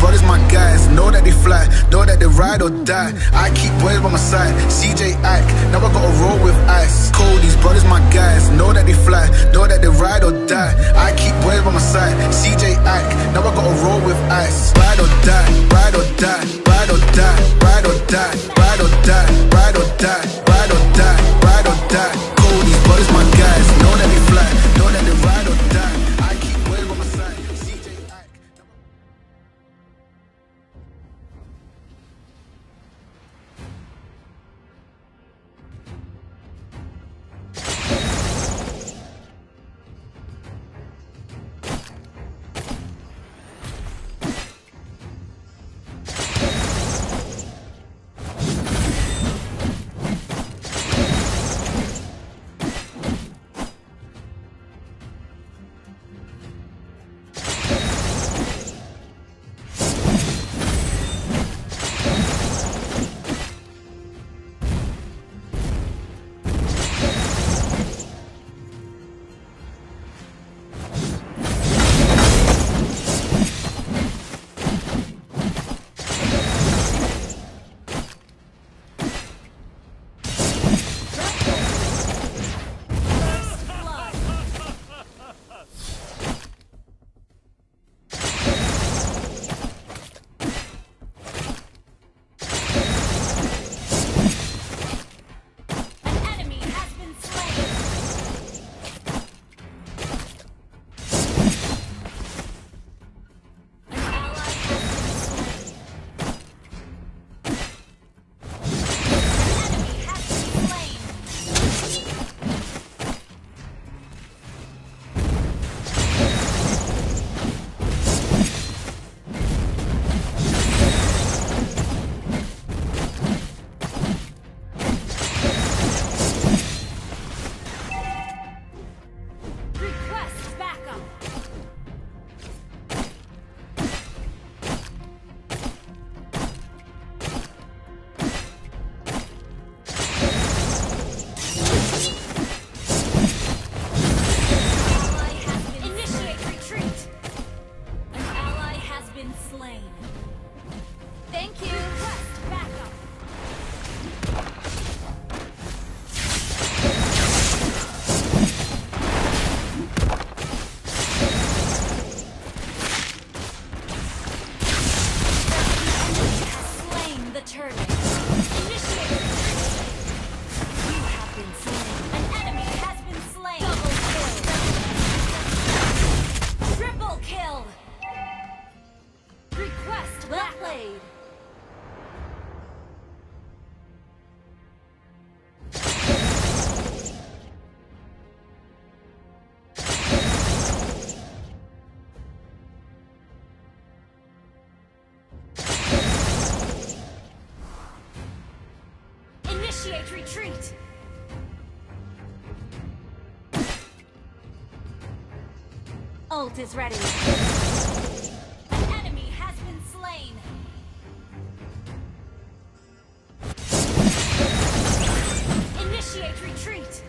brothers my guys Know that they fly, know that they ride or die. I keep boys by my side, CJ act Now I gotta roll with ice. All these brothers my guys Know that they fly, know that they ride or die Initiate retreat! Ult is ready. An enemy has been slain. Initiate retreat!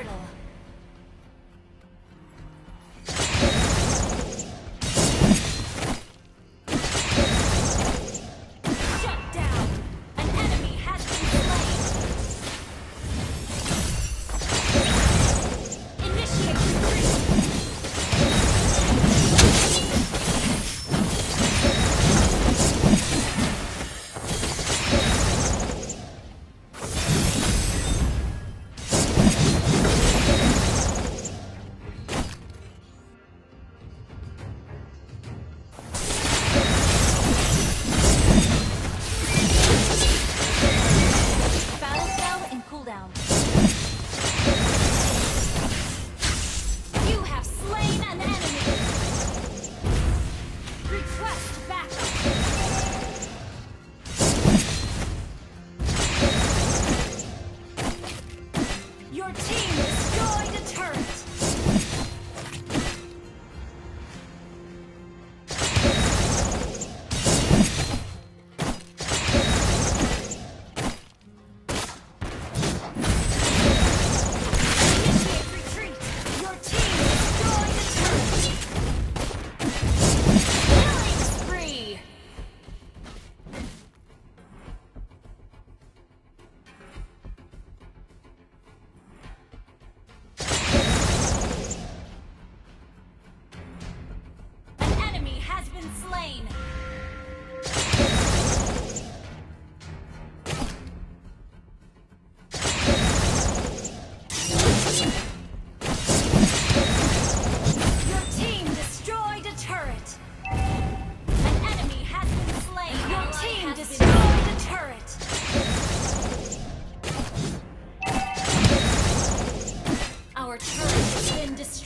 Turtle.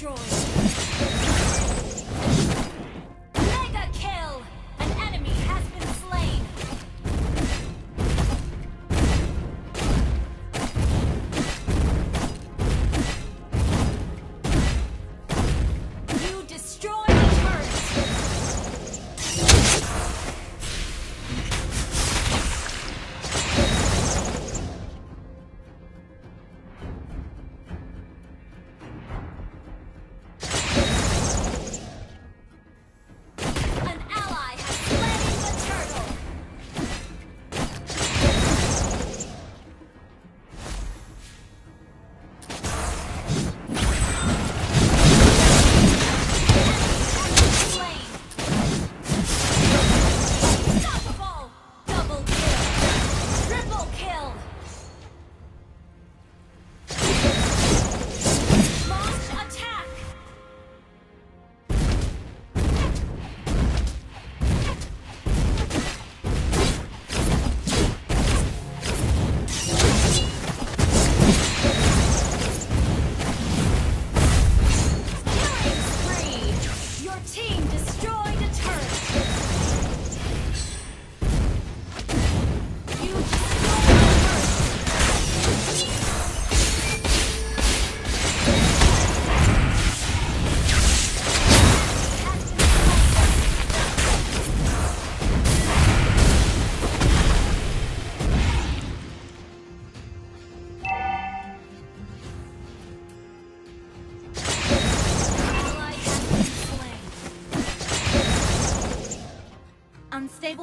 Destroyed.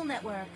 Network.